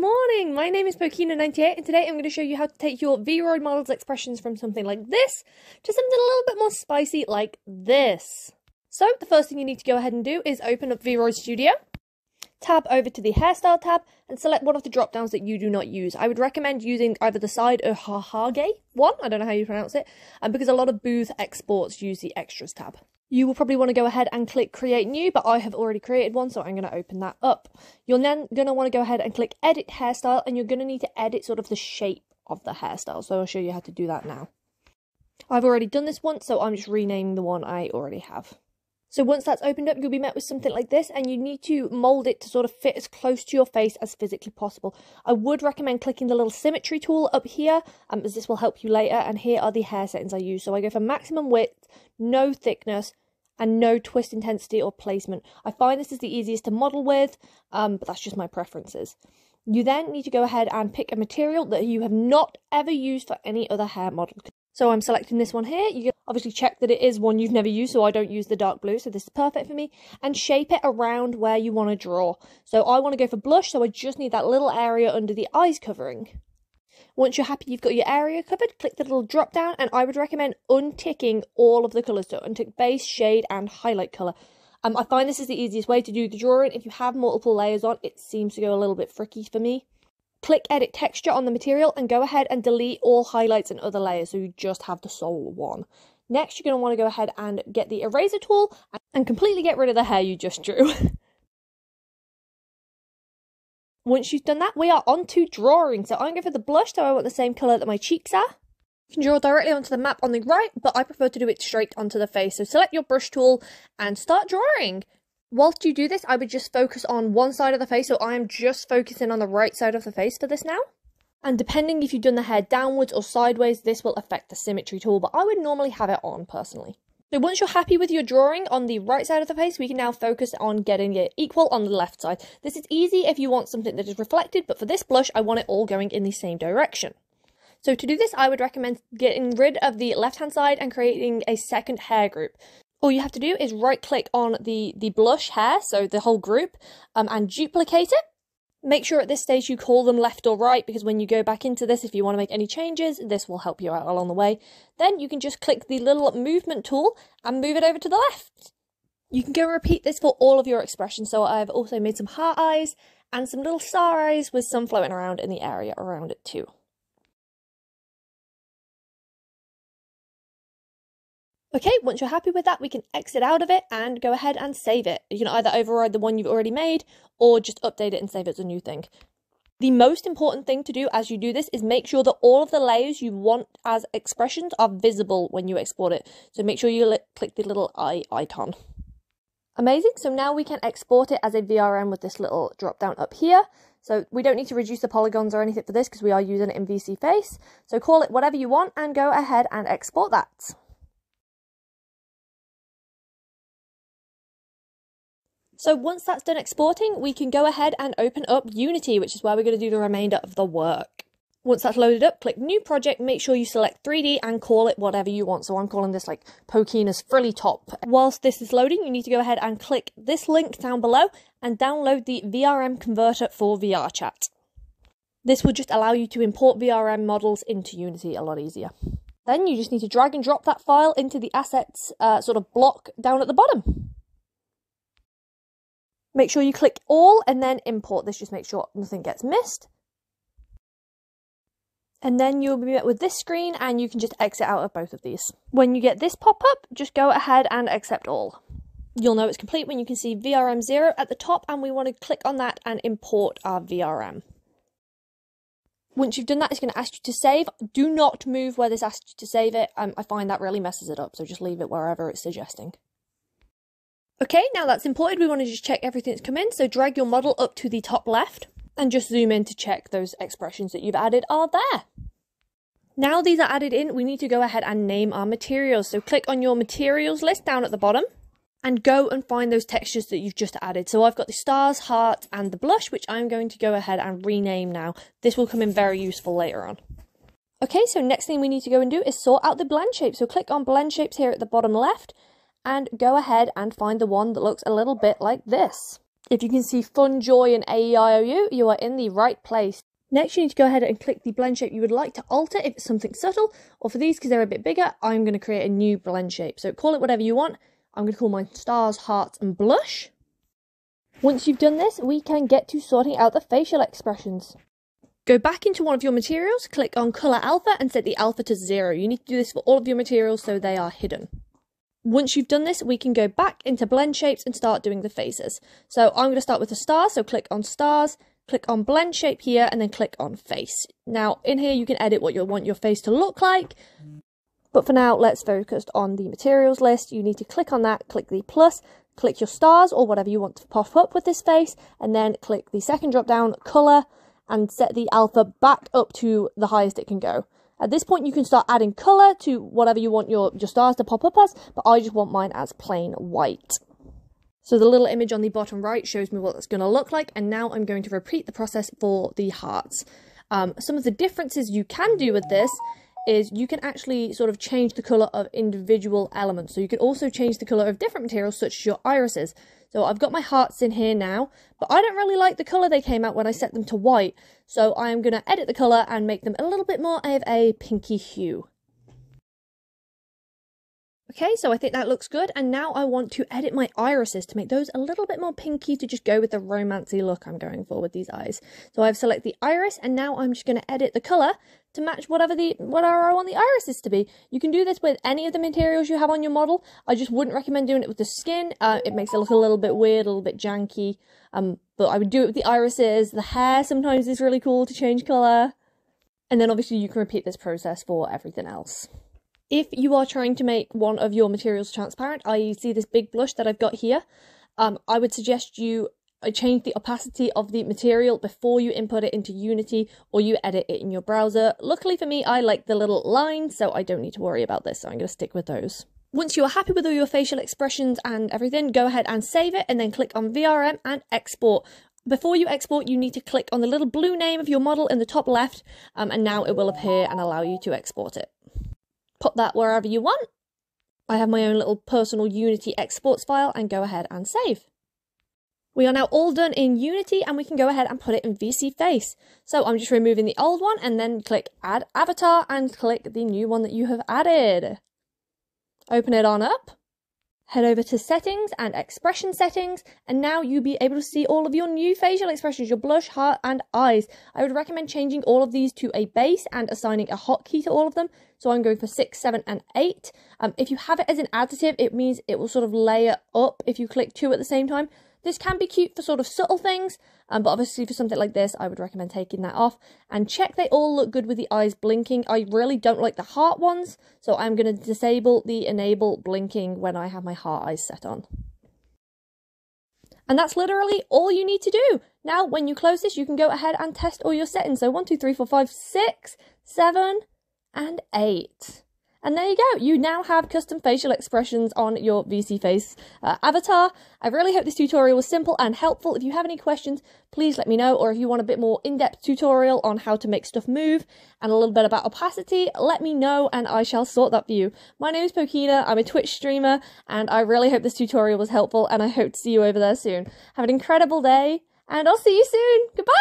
morning! My name is Pokena98 and today I'm going to show you how to take your Vroid model's expressions from something like this to something a little bit more spicy like this. So the first thing you need to go ahead and do is open up Vroid Studio, tab over to the hairstyle tab and select one of the drop downs that you do not use. I would recommend using either the side or Hahage one, I don't know how you pronounce it, and because a lot of booth exports use the extras tab. You will probably want to go ahead and click create new, but I have already created one, so I'm going to open that up. You're then going to want to go ahead and click edit hairstyle, and you're going to need to edit sort of the shape of the hairstyle. So I'll show you how to do that now. I've already done this once, so I'm just renaming the one I already have. So once that's opened up, you'll be met with something like this, and you need to mold it to sort of fit as close to your face as physically possible. I would recommend clicking the little symmetry tool up here, um, as this will help you later, and here are the hair settings I use. So I go for maximum width, no thickness, and no twist intensity or placement. I find this is the easiest to model with, um, but that's just my preferences. You then need to go ahead and pick a material that you have not ever used for any other hair model. So I'm selecting this one here. You can obviously check that it is one you've never used, so I don't use the dark blue, so this is perfect for me. And shape it around where you want to draw. So I want to go for blush, so I just need that little area under the eyes covering. Once you're happy you've got your area covered, click the little drop down and I would recommend unticking all of the colours. So untick base, shade and highlight colour. Um, I find this is the easiest way to do the drawing. If you have multiple layers on, it seems to go a little bit fricky for me. Click edit texture on the material and go ahead and delete all highlights and other layers so you just have the sole one. Next, you're going to want to go ahead and get the eraser tool and completely get rid of the hair you just drew. Once you've done that, we are on to drawing. So I'm going for the blush, so I want the same colour that my cheeks are. You can draw directly onto the map on the right, but I prefer to do it straight onto the face. So select your brush tool and start drawing. Whilst you do this, I would just focus on one side of the face. So I am just focusing on the right side of the face for this now. And depending if you've done the hair downwards or sideways, this will affect the symmetry tool, but I would normally have it on personally. So once you're happy with your drawing on the right side of the face, we can now focus on getting it equal on the left side. This is easy if you want something that is reflected, but for this blush, I want it all going in the same direction. So to do this, I would recommend getting rid of the left-hand side and creating a second hair group. All you have to do is right click on the, the blush hair, so the whole group, um, and duplicate it. Make sure at this stage you call them left or right because when you go back into this, if you want to make any changes, this will help you out along the way. Then you can just click the little movement tool and move it over to the left. You can go and repeat this for all of your expressions. So I've also made some heart eyes and some little star eyes with some floating around in the area around it too. Okay, once you're happy with that, we can exit out of it and go ahead and save it. You can either override the one you've already made or just update it and save it as a new thing. The most important thing to do as you do this is make sure that all of the layers you want as expressions are visible when you export it. So make sure you click the little eye icon. Amazing, so now we can export it as a VRM with this little drop down up here. So we don't need to reduce the polygons or anything for this because we are using it in VSeeFace. So call it whatever you want and go ahead and export that. So once that's done exporting, we can go ahead and open up Unity, which is where we're going to do the remainder of the work. Once that's loaded up, click New Project, make sure you select 3D and call it whatever you want. So I'm calling this like Pokena's Frilly Top. Whilst this is loading, you need to go ahead and click this link down below and download the VRM converter for VRChat. This will just allow you to import VRM models into Unity a lot easier. Then you just need to drag and drop that file into the assets uh, sort of block down at the bottom. Make sure you click all and then import this, just make sure nothing gets missed. And then you'll be met with this screen and you can just exit out of both of these. When you get this pop up, just go ahead and accept all. You'll know it's complete when you can see VRM0 at the top and we want to click on that and import our VRM. Once you've done that, it's going to ask you to save. Do not move where this asks you to save it. Um, I find that really messes it up, so just leave it wherever it's suggesting. Okay, now that's imported, we want to just check everything's come in. So drag your model up to the top left and just zoom in to check those expressions that you've added are there. Now these are added in, we need to go ahead and name our materials. So click on your materials list down at the bottom and go and find those textures that you've just added. So I've got the stars, heart, and the blush, which I'm going to go ahead and rename now. This will come in very useful later on. Okay, so next thing we need to go and do is sort out the blend shape. So click on blend shapes here at the bottom left and go ahead and find the one that looks a little bit like this. If you can see fun, joy, and AEIOU, you are in the right place. Next, you need to go ahead and click the blend shape you would like to alter if it's something subtle, or for these, because they're a bit bigger, I'm going to create a new blend shape. So call it whatever you want. I'm going to call mine stars, hearts, and blush. Once you've done this, we can get to sorting out the facial expressions. Go back into one of your materials, click on Color Alpha, and set the alpha to zero. You need to do this for all of your materials so they are hidden. Once you've done this, we can go back into blend shapes and start doing the faces. So I'm going to start with the stars, so click on stars, click on blend shape here and then click on face. Now in here you can edit what you want your face to look like, but for now let's focus on the materials list. You need to click on that, click the plus, click your stars or whatever you want to pop up with this face, and then click the second drop down, color, and set the alpha back up to the highest it can go. At this point, you can start adding colour to whatever you want your, your stars to pop up as, but I just want mine as plain white. So the little image on the bottom right shows me what it's going to look like, and now I'm going to repeat the process for the hearts. Um, some of the differences you can do with this is you can actually sort of change the colour of individual elements. So you can also change the colour of different materials such as your irises. So I've got my hearts in here now, but I don't really like the colour they came out when I set them to white. So I am going to edit the colour and make them a little bit more of a pinky hue. Okay, so I think that looks good, and now I want to edit my irises to make those a little bit more pinky to just go with the romancy look I'm going for with these eyes. So I've selected the iris, and now I'm just going to edit the colour to match whatever the whatever I want the irises to be. You can do this with any of the materials you have on your model. I just wouldn't recommend doing it with the skin. Uh, it makes it look a little bit weird, a little bit janky. Um, but I would do it with the irises. The hair sometimes is really cool to change colour. And then obviously you can repeat this process for everything else. If you are trying to make one of your materials transparent, I see this big blush that I've got here, um, I would suggest you uh, change the opacity of the material before you input it into Unity or you edit it in your browser. Luckily for me, I like the little lines, so I don't need to worry about this, so I'm going to stick with those. Once you're happy with all your facial expressions and everything, go ahead and save it and then click on VRM and export. Before you export, you need to click on the little blue name of your model in the top left, um, and now it will appear and allow you to export it put that wherever you want. I have my own little personal Unity exports file and go ahead and save. We are now all done in Unity and we can go ahead and put it in VSeeFace. So I'm just removing the old one and then click Add Avatar and click the new one that you have added. Open it on up head over to settings and expression settings and now you'll be able to see all of your new facial expressions your blush heart and eyes i would recommend changing all of these to a base and assigning a hotkey to all of them so i'm going for six seven and eight um, if you have it as an additive it means it will sort of layer up if you click two at the same time this can be cute for sort of subtle things, um, but obviously for something like this, I would recommend taking that off. And check they all look good with the eyes blinking. I really don't like the heart ones, so I'm going to disable the enable blinking when I have my heart eyes set on. And that's literally all you need to do. Now, when you close this, you can go ahead and test all your settings. So 1, 2, 3, 4, 5, 6, 7, and 8. And there you go, you now have custom facial expressions on your VSeeFace uh, avatar. I really hope this tutorial was simple and helpful. If you have any questions, please let me know, or if you want a bit more in-depth tutorial on how to make stuff move and a little bit about opacity, let me know and I shall sort that for you. My name is Pokena, I'm a Twitch streamer, and I really hope this tutorial was helpful, and I hope to see you over there soon. Have an incredible day, and I'll see you soon. Goodbye!